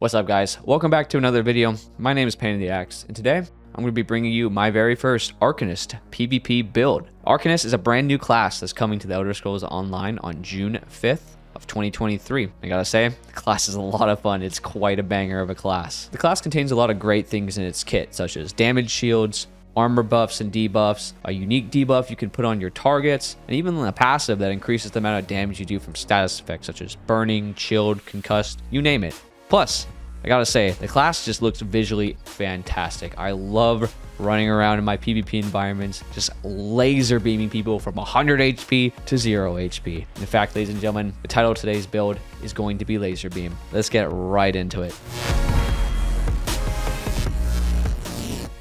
What's up guys? Welcome back to another video. My name is Pain in the Axe, and today I'm going to be bringing you my very first Arcanist PvP build. Arcanist is a brand new class that's coming to the Elder Scrolls Online on June 5th of 2023. I gotta say, the class is a lot of fun. It's quite a banger of a class. The class contains a lot of great things in its kit, such as damage shields, armor buffs and debuffs, a unique debuff you can put on your targets, and even a passive that increases the amount of damage you do from status effects such as burning, chilled, concussed, you name it. Plus, I gotta say, the class just looks visually fantastic. I love running around in my PvP environments, just laser beaming people from 100 HP to 0 HP. In fact, ladies and gentlemen, the title of today's build is going to be Laser Beam. Let's get right into it.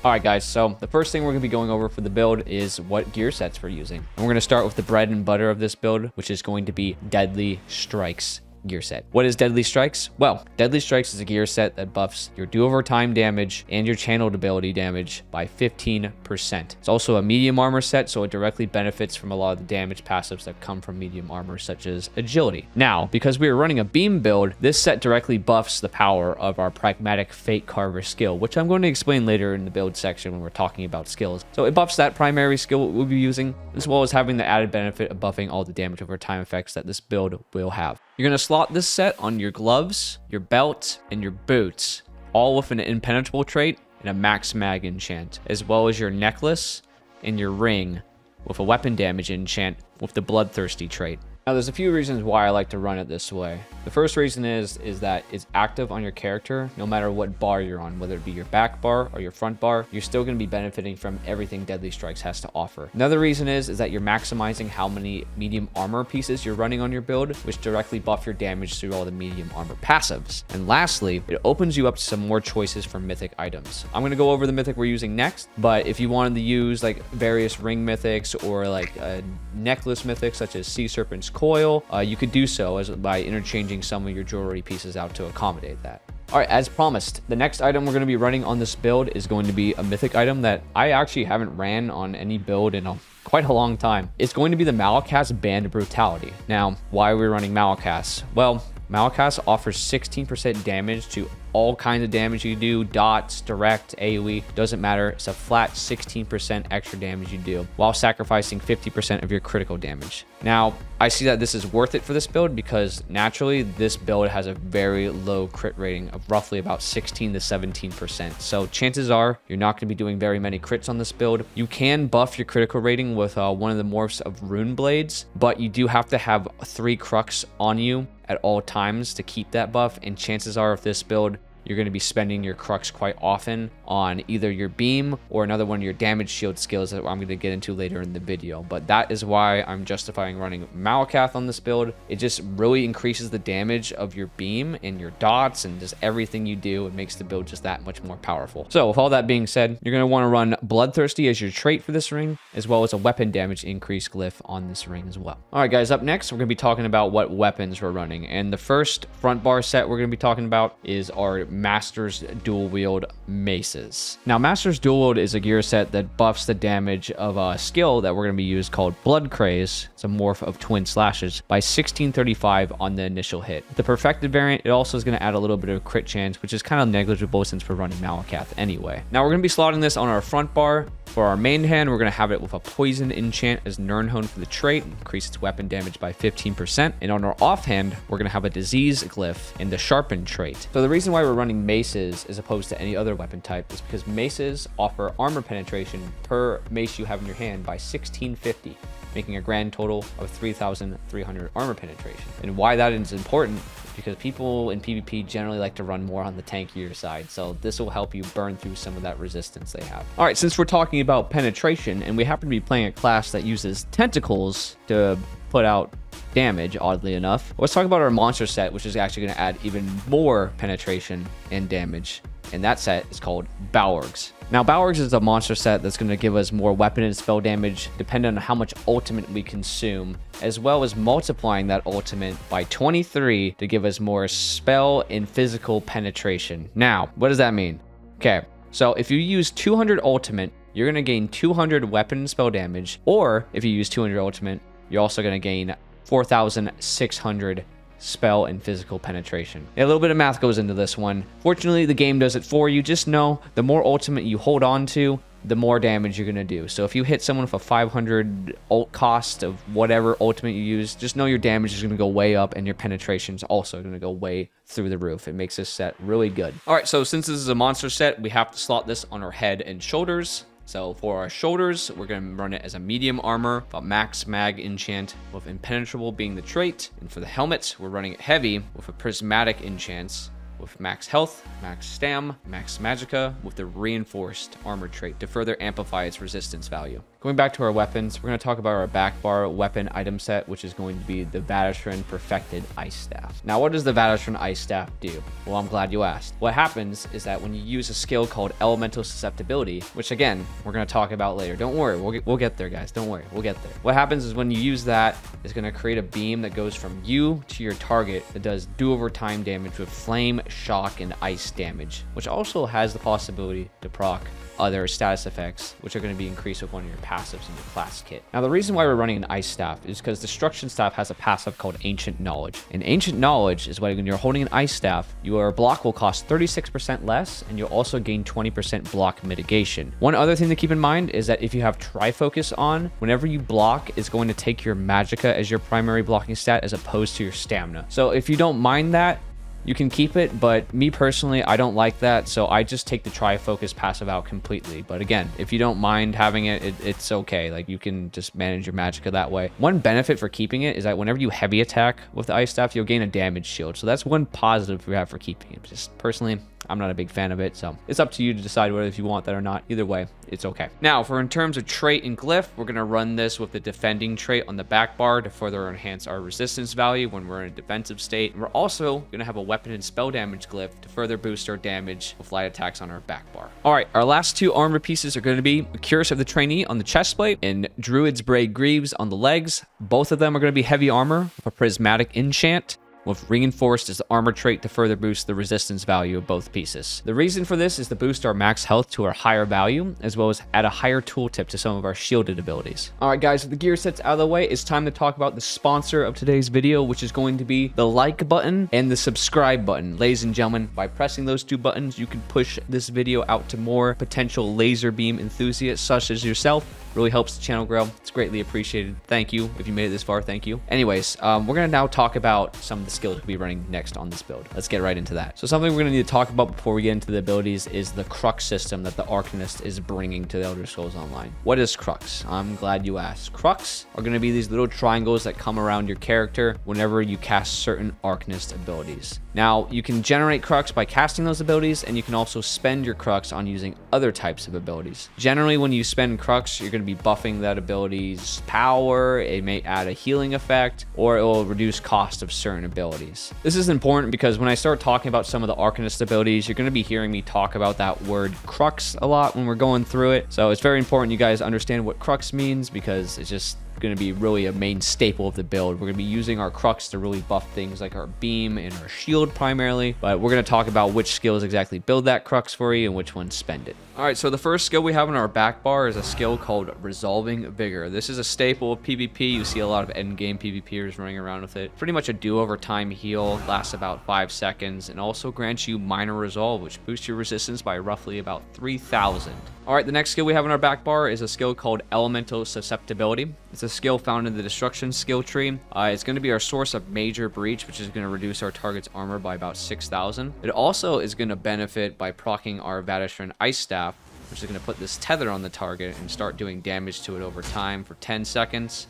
Alright guys, so the first thing we're going to be going over for the build is what gear sets we're using. And we're going to start with the bread and butter of this build, which is going to be Deadly Strikes gear set. What is Deadly Strikes? Well, Deadly Strikes is a gear set that buffs your do over time damage and your channeled ability damage by 15%. It's also a medium armor set, so it directly benefits from a lot of the damage passives that come from medium armor, such as agility. Now, because we are running a beam build, this set directly buffs the power of our pragmatic Fate Carver skill, which I'm going to explain later in the build section when we're talking about skills. So it buffs that primary skill we'll be using, as well as having the added benefit of buffing all the damage over time effects that this build will have. You're going to slot this set on your gloves, your belt, and your boots, all with an impenetrable trait and a max mag enchant, as well as your necklace and your ring with a weapon damage enchant with the bloodthirsty trait. Now, there's a few reasons why I like to run it this way. The first reason is, is that it's active on your character no matter what bar you're on, whether it be your back bar or your front bar, you're still going to be benefiting from everything Deadly Strikes has to offer. Another reason is, is that you're maximizing how many medium armor pieces you're running on your build, which directly buff your damage through all the medium armor passives. And lastly, it opens you up to some more choices for mythic items. I'm going to go over the mythic we're using next, but if you wanted to use like various ring mythics or like a necklace mythic such as Sea Serpent's Coil, uh, you could do so as by interchanging some of your jewelry pieces out to accommodate that. All right, as promised, the next item we're going to be running on this build is going to be a mythic item that I actually haven't ran on any build in a quite a long time. It's going to be the Malacath's Band Brutality. Now, why are we running Malacath? Well, Malicast offers 16% damage to all kinds of damage you do, dots, direct, AoE, doesn't matter. It's a flat 16% extra damage you do while sacrificing 50% of your critical damage. Now, I see that this is worth it for this build because naturally this build has a very low crit rating of roughly about 16 to 17%. So chances are you're not going to be doing very many crits on this build. You can buff your critical rating with uh, one of the morphs of Rune Blades, but you do have to have three Crux on you at all times to keep that buff. And chances are if this build you're going to be spending your crux quite often on either your beam or another one of your damage shield skills that I'm going to get into later in the video. But that is why I'm justifying running Malacath on this build. It just really increases the damage of your beam and your dots and just everything you do. It makes the build just that much more powerful. So with all that being said, you're going to want to run Bloodthirsty as your trait for this ring, as well as a weapon damage increase glyph on this ring as well. All right, guys, up next, we're going to be talking about what weapons we're running. And the first front bar set we're going to be talking about is our Master's Dual Wield Maces. Now, Master's Wield is a gear set that buffs the damage of a skill that we're going to be used called Blood Craze. It's a morph of Twin Slashes by 1635 on the initial hit. The Perfected variant, it also is going to add a little bit of crit chance, which is kind of negligible since we're running Malacath anyway. Now, we're going to be slotting this on our front bar. For our main hand, we're going to have it with a Poison Enchant as Nirnhone for the trait, increase its weapon damage by 15%. And on our offhand, we're going to have a Disease Glyph in the Sharpen trait. So the reason why we're running maces as opposed to any other weapon type is because maces offer armor penetration per mace you have in your hand by 1650 making a grand total of 3,300 armor penetration. And why that is important because people in PvP generally like to run more on the tankier side. So this will help you burn through some of that resistance they have. All right, since we're talking about penetration and we happen to be playing a class that uses tentacles to put out damage, oddly enough, let's talk about our monster set, which is actually going to add even more penetration and damage and that set is called Balorgh's. Now, Balorgh's is a monster set that's going to give us more weapon and spell damage depending on how much ultimate we consume, as well as multiplying that ultimate by 23 to give us more spell and physical penetration. Now, what does that mean? Okay, so if you use 200 ultimate, you're going to gain 200 weapon and spell damage, or if you use 200 ultimate, you're also going to gain 4,600 spell, and physical penetration. a little bit of math goes into this one. Fortunately, the game does it for you. Just know the more ultimate you hold on to, the more damage you're going to do. So if you hit someone with a 500 ult cost of whatever ultimate you use, just know your damage is going to go way up and your penetration is also going to go way through the roof. It makes this set really good. All right, so since this is a monster set, we have to slot this on our head and shoulders. So for our shoulders, we're going to run it as a medium armor, a max mag enchant with impenetrable being the trait. And for the helmet, we're running it heavy with a prismatic enchant with max health, max stam, max magicka with the reinforced armor trait to further amplify its resistance value. Going back to our weapons, we're going to talk about our back bar weapon item set, which is going to be the Vateshran Perfected Ice Staff. Now, what does the Vateshran Ice Staff do? Well, I'm glad you asked. What happens is that when you use a skill called Elemental Susceptibility, which again, we're going to talk about later. Don't worry, we'll get, we'll get there, guys. Don't worry, we'll get there. What happens is when you use that, it's going to create a beam that goes from you to your target that does do-over time damage with flame, shock, and ice damage, which also has the possibility to proc other status effects, which are going to be increased with one of your passives in your class kit. Now, the reason why we're running an Ice Staff is because Destruction Staff has a passive called Ancient Knowledge. And Ancient Knowledge is when you're holding an Ice Staff, your block will cost 36% less, and you'll also gain 20% block mitigation. One other thing to keep in mind is that if you have Trifocus on, whenever you block, it's going to take your Magicka as your primary blocking stat as opposed to your Stamina. So if you don't mind that, you can keep it, but me personally, I don't like that, so I just take the Trifocus passive out completely. But again, if you don't mind having it, it, it's okay. Like, you can just manage your Magicka that way. One benefit for keeping it is that whenever you heavy attack with the Ice Staff, you'll gain a damage shield. So that's one positive we have for keeping it. Just personally, I'm not a big fan of it, so it's up to you to decide whether if you want that or not. Either way, it's okay. Now, for in terms of trait and glyph, we're going to run this with the defending trait on the back bar to further enhance our resistance value when we're in a defensive state. And we're also going to have a weapon and spell damage glyph to further boost our damage with light attacks on our back bar. All right, our last two armor pieces are going to be Cuirass of the Trainee on the chest plate and Druid's Braid Greaves on the legs. Both of them are going to be heavy armor with a prismatic enchant with reinforced as the armor trait to further boost the resistance value of both pieces. The reason for this is to boost our max health to our higher value, as well as add a higher tooltip to some of our shielded abilities. All right, guys, with the gear sets out of the way, it's time to talk about the sponsor of today's video, which is going to be the like button and the subscribe button. Ladies and gentlemen, by pressing those two buttons, you can push this video out to more potential laser beam enthusiasts such as yourself Really helps the channel grow. It's greatly appreciated. Thank you. If you made it this far, thank you. Anyways, um, we're to now talk about some of the skills we'll be running next on this build. Let's get right into that. So something we're to need to talk about before we get into the abilities is the Crux system that the Arcanist is bringing to the Elder Scrolls Online. What is Crux? I'm glad you asked. Crux are to be these little triangles that come around your character whenever you cast certain Arcanist abilities. Now, you can generate Crux by casting those abilities, and you can also spend your Crux on using other types of abilities. Generally, when you spend Crux, you're going to be buffing that ability's power, it may add a healing effect, or it will reduce cost of certain abilities. This is important because when I start talking about some of the Arcanist abilities, you're going to be hearing me talk about that word Crux a lot when we're going through it. So it's very important you guys understand what Crux means because it's just going to be really a main staple of the build. We're going to be using our Crux to really buff things like our beam and our shield primarily, but we're going to talk about which skills exactly build that Crux for you and which ones spend it. All right, so the first skill we have in our back bar is a skill called Resolving Vigor. This is a staple of PvP. You see a lot of endgame PvPers running around with it. Pretty much a do-over time heal, lasts about 5 seconds, and also grants you Minor Resolve, which boosts your resistance by roughly about 3,000. All right, the next skill we have in our back bar is a skill called Elemental Susceptibility. It's a skill found in the Destruction skill tree. Uh, it's going to be our source of Major Breach, which is going to reduce our target's armor by about 6,000. It also is going to benefit by proccing our Vateshran Ice Staff, which is going to put this tether on the target and start doing damage to it over time for 10 seconds.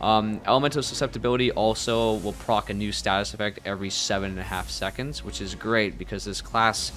Um, elemental susceptibility also will proc a new status effect every seven and a half seconds, which is great because this class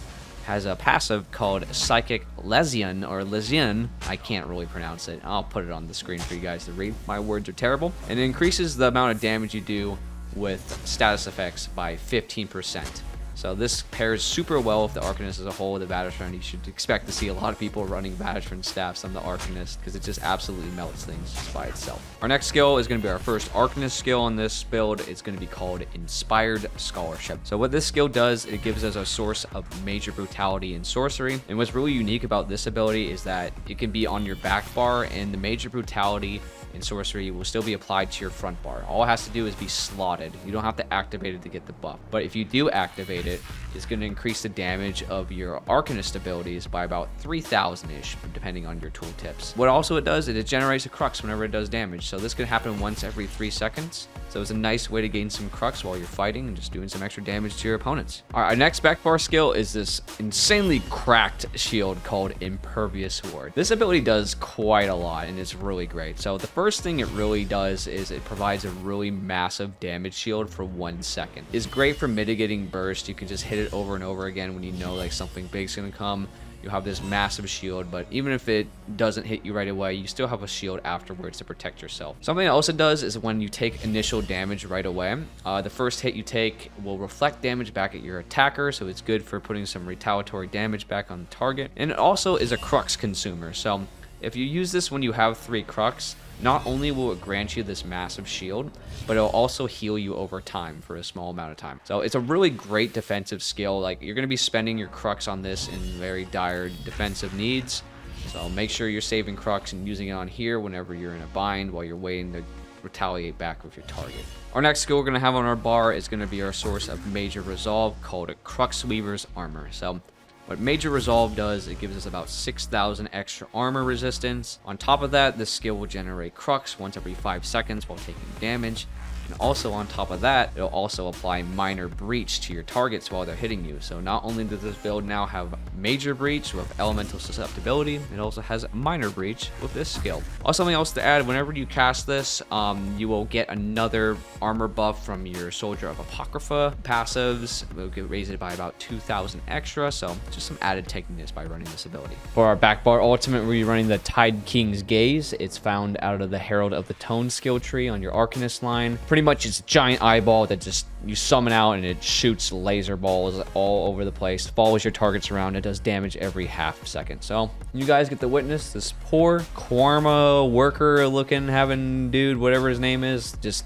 has a passive called Psychic Lesion or Lesion. I can't really pronounce it. I'll put it on the screen for you guys to read. My words are terrible. And it increases the amount of damage you do with status effects by 15%. So this pairs super well with the Arcanist as a whole the Vateshran. You should expect to see a lot of people running Vateshran staffs on the Arcanist because it just absolutely melts things just by itself. Our next skill is going to be our first Arcanist skill on this build. It's going to be called Inspired Scholarship. So what this skill does, it gives us a source of major brutality and sorcery. And what's really unique about this ability is that it can be on your back bar and the major brutality in sorcery will still be applied to your front bar. All it has to do is be slotted. You don't have to activate it to get the buff. But if you do activate it, it's going to increase the damage of your Arcanist abilities by about 3,000-ish, depending on your tooltips. What also it does is it generates a Crux whenever it does damage. So this can happen once every 3 seconds. So it's a nice way to gain some Crux while you're fighting and just doing some extra damage to your opponents. All right, our next back bar skill is this insanely cracked shield called Impervious Ward. This ability does quite a lot and it's really great. So the first thing it really does is it provides a really massive damage shield for one second. It's great for mitigating burst. You can just hit it over and over again when you know like something big's gonna come you have this massive shield, but even if it doesn't hit you right away, you still have a shield afterwards to protect yourself. Something else it does is when you take initial damage right away, uh, the first hit you take will reflect damage back at your attacker, so it's good for putting some retaliatory damage back on the target. And it also is a crux consumer, so if you use this when you have three crux, not only will it grant you this massive shield, but it'll also heal you over time for a small amount of time. So it's a really great defensive skill. Like you're going to be spending your crux on this in very dire defensive needs. So make sure you're saving crux and using it on here whenever you're in a bind while you're waiting to retaliate back with your target. Our next skill we're going to have on our bar is going to be our source of major resolve called a Crux Weaver's Armor. So what Major Resolve does, it gives us about 6,000 extra armor resistance. On top of that, this skill will generate Crux once every 5 seconds while taking damage. And also on top of that, it'll also apply minor breach to your targets while they're hitting you. So not only does this build now have major breach with elemental susceptibility, it also has minor breach with this skill. Also something else to add, whenever you cast this, um, you will get another armor buff from your Soldier of Apocrypha passives. It will get raised by about 2,000 extra, so just some added tankiness by running this ability. For our back bar ultimate, we're running the Tide King's Gaze. It's found out of the Herald of the Tome skill tree on your Arcanist line pretty much it's a giant eyeball that just you summon out and it shoots laser balls all over the place, follows your targets around, it does damage every half second. So you guys get to witness this poor Kwama worker looking having dude, whatever his name is, just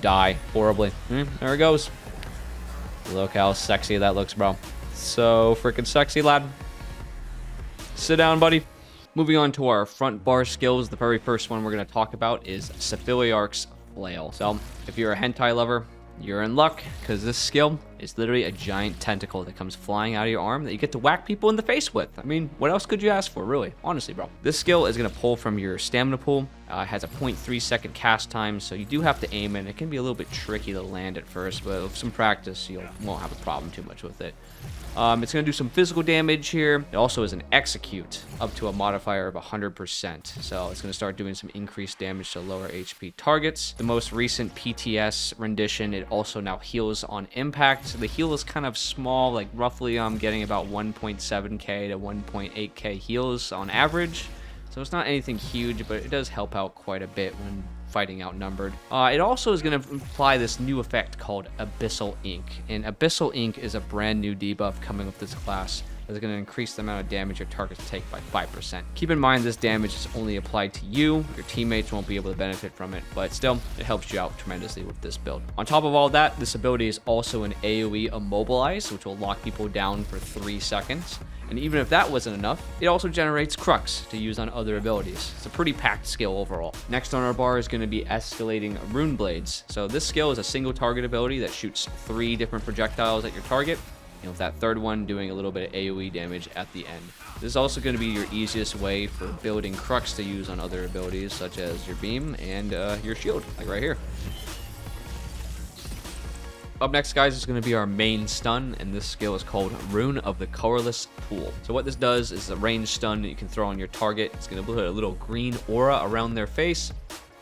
die horribly. Mm, there it goes. Look how sexy that looks, bro. So freaking sexy, lad. Sit down, buddy. Moving on to our front bar skills, the very first one we're going to talk about is Cephaliarch's flail. So if you're a hentai lover, you're in luck because this skill is literally a giant tentacle that comes flying out of your arm that you get to whack people in the face with. I mean, what else could you ask for, really? Honestly, bro. This skill is going to pull from your stamina pool. Uh, has a 0.3 second cast time, so you do have to aim it. It can be a little bit tricky to land at first, but with some practice, you won't have a problem too much with it. Um, it's going to do some physical damage here. It also is an execute up to a modifier of 100%. So it's going to start doing some increased damage to lower HP targets. The most recent PTS rendition, it also now heals on impact. The heal is kind of small, like roughly I'm getting about 1.7k to 1.8k heals on average. So it's not anything huge, but it does help out quite a bit when fighting outnumbered. Uh, it also is going to apply this new effect called Abyssal Ink. And Abyssal Ink is a brand new debuff coming with this class that's going to increase the amount of damage your targets take by 5%. Keep in mind this damage is only applied to you. Your teammates won't be able to benefit from it, but still, it helps you out tremendously with this build. On top of all that, this ability is also an AoE Immobilize, which will lock people down for 3 seconds. And even if that wasn't enough, it also generates Crux to use on other abilities. It's a pretty packed skill overall. Next on our bar is going to be Escalating Rune Blades. So this skill is a single target ability that shoots three different projectiles at your target, and with that third one doing a little bit of AoE damage at the end. This is also going to be your easiest way for building Crux to use on other abilities such as your beam and uh, your shield, like right here. Up next, guys, is going to be our main stun, and this skill is called Rune of the Colorless Pool. So what this does is a range stun that you can throw on your target. It's going to put a little green aura around their face.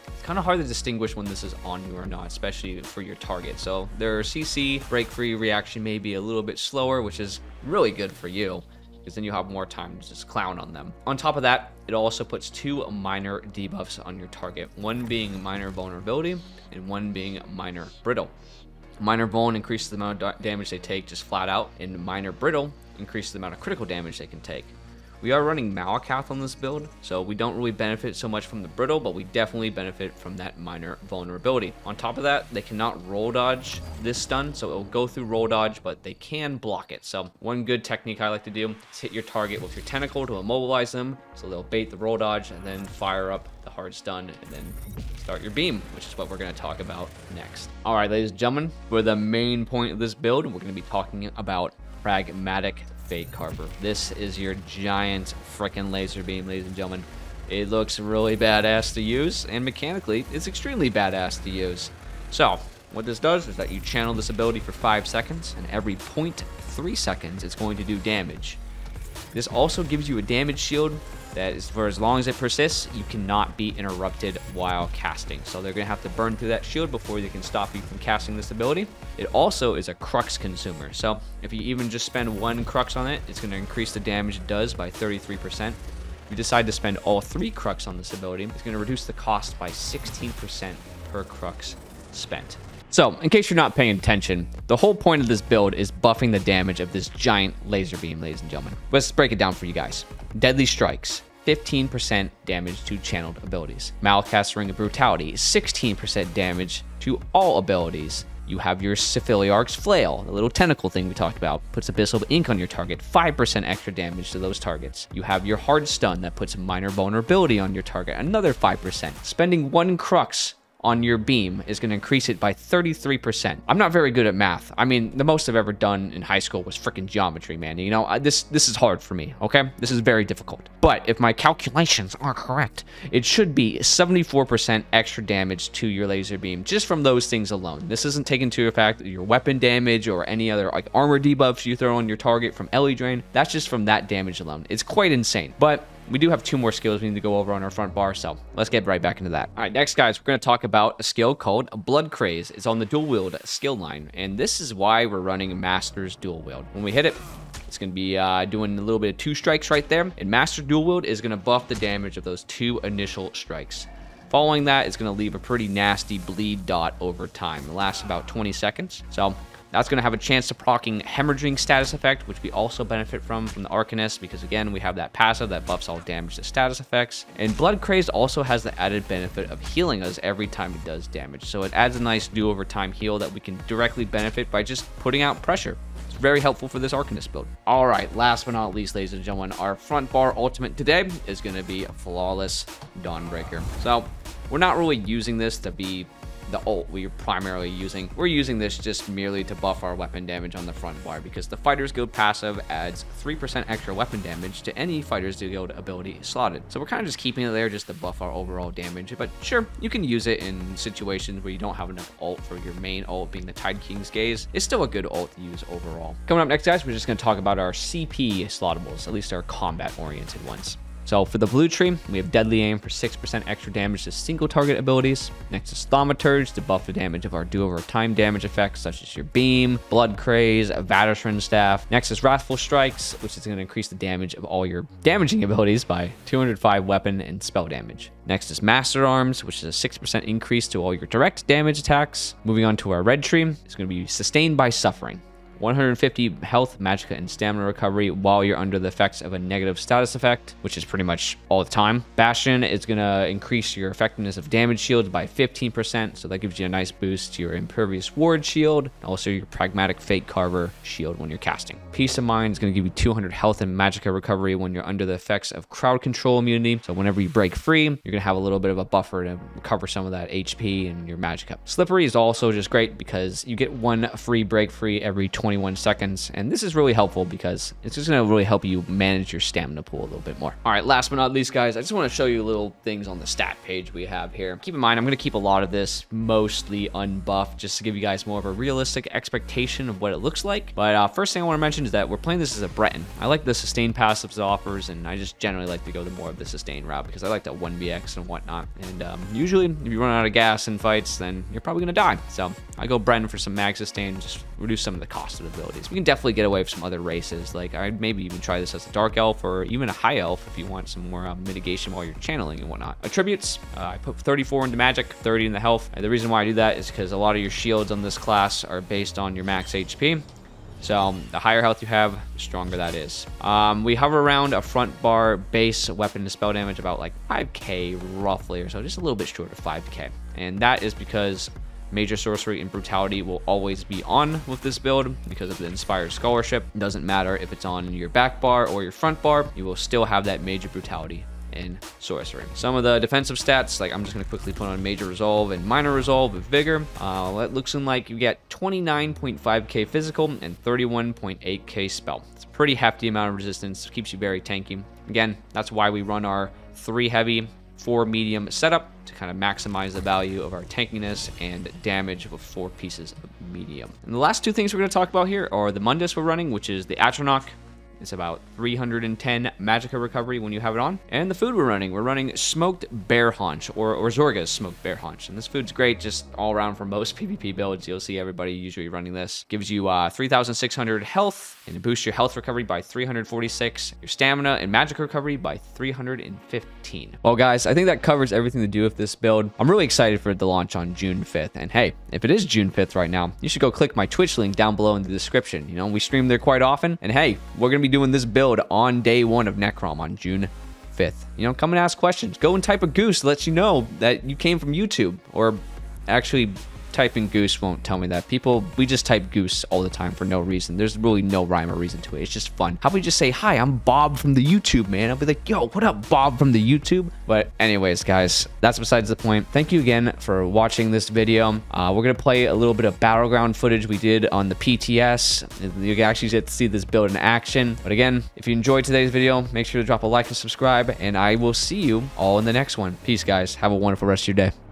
It's kind of hard to distinguish when this is on you or not, especially for your target. So their CC break-free reaction may be a little bit slower, which is really good for you because then you have more time to just clown on them. On top of that, it also puts two minor debuffs on your target, one being minor vulnerability and one being minor brittle. Minor Bone increases the amount of damage they take just flat out, and Minor Brittle increases the amount of critical damage they can take. We are running Malacath on this build, so we don't really benefit so much from the Brittle, but we definitely benefit from that minor vulnerability. On top of that, they cannot roll dodge this stun, so it'll go through roll dodge, but they can block it. So one good technique I like to do is hit your target with your tentacle to immobilize them, so they'll bait the roll dodge and then fire up the hard stun and then start your beam, which is what we're going to talk about next. All right, ladies and gentlemen, for the main point of this build, we're going to be talking about pragmatic fate carver. This is your giant freaking laser beam, ladies and gentlemen. It looks really badass to use, and mechanically, it's extremely badass to use. So, what this does is that you channel this ability for 5 seconds, and every 0.3 seconds, it's going to do damage. This also gives you a damage shield that is for as long as it persists, you cannot be interrupted while casting. So they're to have to burn through that shield before they can stop you from casting this ability. It also is a crux consumer. So if you even just spend one crux on it, it's to increase the damage it does by 33%. If you decide to spend all three crux on this ability, it's to reduce the cost by 16% per crux spent. So, in case you're not paying attention, the whole point of this build is buffing the damage of this giant laser beam, ladies and gentlemen. Let's break it down for you guys. Deadly Strikes. 15% damage to channeled abilities. Malacath's Ring of Brutality, 16% damage to all abilities. You have your Cephaliarch's Flail, the little tentacle thing we talked about, puts Abyssal of Ink on your target, 5% extra damage to those targets. You have your Hard Stun that puts a minor vulnerability on your target, another 5%. Spending one Crux on your beam is going to increase it by 33%. I'm not very good at math. I mean, the most I've ever done in high school was freaking geometry, man. You know, I, this this is hard for me, okay? This is very difficult. But if my calculations are correct, it should be 74% extra damage to your laser beam just from those things alone. This isn't taken into effect your weapon damage or any other like armor debuffs you throw on your target from Ele Drain. That's just from that damage alone. It's quite insane. But we do have two more skills we need to go over on our front bar, so let's get right back into that. All right, next, guys, we're going to talk about a skill called Blood Craze. It's on the dual wield skill line, and this is why we're running Master's dual wield. When we hit it, it's going to be uh, doing a little bit of two strikes right there, and Master dual wield is going to buff the damage of those two initial strikes. Following that, it's going to leave a pretty nasty bleed dot over time. It lasts about 20 seconds. So that's going to have a chance to procking Hemorrhaging status effect, which we also benefit from from the Arcanist, because again, we have that passive that buffs all damage to status effects. And Blood Craze also has the added benefit of healing us every time it does damage. So it adds a nice do over time heal that we can directly benefit by just putting out pressure. It's very helpful for this Arcanist build. All right, last but not least, ladies and gentlemen, our front bar ultimate today is going to be a Flawless Dawnbreaker. So we're not really using this to be the ult we're primarily using. We're using this just merely to buff our weapon damage on the front bar because the Fighter's Guild passive adds 3% extra weapon damage to any Fighter's Guild ability slotted. So we're kind of just keeping it there just to buff our overall damage. But sure, you can use it in situations where you don't have enough ult for your main ult being the Tide King's Gaze. It's still a good ult to use overall. Coming up next, guys, we're just going to talk about our CP slottables, at least our combat-oriented ones. So for the blue tree, we have Deadly Aim for 6% extra damage to single target abilities. Next is Thaumaturge to buff the damage of our do-over time damage effects, such as your Beam, Blood Craze, Vateshran Staff. Next is Wrathful Strikes, which is going to increase the damage of all your damaging abilities by 205 weapon and spell damage. Next is Master Arms, which is a 6% increase to all your direct damage attacks. Moving on to our red tree, it's going to be Sustained by Suffering. 150 health, magicka, and stamina recovery while you're under the effects of a negative status effect, which is pretty much all the time. Bastion is going to increase your effectiveness of damage shield by 15%, so that gives you a nice boost to your Impervious Ward shield, also your Pragmatic Fate Carver shield when you're casting. Peace of Mind is going to give you 200 health and magicka recovery when you're under the effects of crowd control immunity, so whenever you break free, you're going to have a little bit of a buffer to recover some of that HP and your magicka. Slippery is also just great because you get one free break free every 20 21 seconds. And this is really helpful because it's just to really help you manage your stamina pool a little bit more. All right, last but not least, guys, I just want to show you little things on the stat page we have here. Keep in mind, I'm going to keep a lot of this mostly unbuffed just to give you guys more of a realistic expectation of what it looks like. But uh, first thing I want to mention is that we're playing this as a Breton. I like the sustain passives it offers, and I just generally like to go the more of the sustain route because I like that 1vX and whatnot. And um, usually, if you run out of gas in fights, then you're probably going to die. So I go Breton for some mag sustain, just reduce some of the cost abilities. We can definitely get away with some other races. Like I'd maybe even try this as a dark elf or even a high elf if you want some more uh, mitigation while you're channeling and whatnot. Attributes, uh, I put 34 into magic, 30 in the health. And the reason why I do that is because a lot of your shields on this class are based on your max HP. So the higher health you have, the stronger that is. Um, we hover around a front bar base weapon to spell damage about like 5k roughly or so, just a little bit short of 5k. And that is because Major Sorcery and Brutality will always be on with this build because of the Inspired Scholarship. It doesn't matter if it's on your back bar or your front bar, you will still have that Major Brutality in sorcery. Some of the defensive stats, like I'm just going to quickly put on major resolve and minor resolve with vigor. Uh, it looks like you get 29.5k physical and 31.8k spell. It's a pretty hefty amount of resistance. Keeps you very tanky. Again, that's why we run our three heavy, four medium setup to kind of maximize the value of our tankiness and damage with four pieces of medium. And the last two things we're going to talk about here are the Mundus we're running, which is the Atronach it's about 310 Magicka recovery when you have it on. And the food we're running, we're running smoked bear haunch or, or Zorga's smoked bear haunch. And this food's great just all around for most PvP builds. You'll see everybody usually running this. Gives you uh, 3,600 health and it boosts your health recovery by 346, your stamina and magic recovery by 315. Well, guys, I think that covers everything to do with this build. I'm really excited for to launch on June 5th. And hey, if it is June 5th right now, you should go click my Twitch link down below in the description. You know, we stream there quite often. And hey, we're going to be doing this build on day one of Necrom on June 5th. You know, come and ask questions. Go and type a goose lets you know that you came from YouTube or actually typing goose won't tell me that. People, we just type goose all the time for no reason. There's really no rhyme or reason to it. It's just fun. How about we just say, hi, I'm Bob from the YouTube, man. I'll be like, yo, what up, Bob from the YouTube? But anyways, guys, that's besides the point. Thank you again for watching this video. Uh, we're going to play a little bit of Battleground footage we did on the PTS. You actually get to see this build in action. But again, if you enjoyed today's video, make sure to drop a like and subscribe, and I will see you all in the next one. Peace, guys. Have a wonderful rest of your day.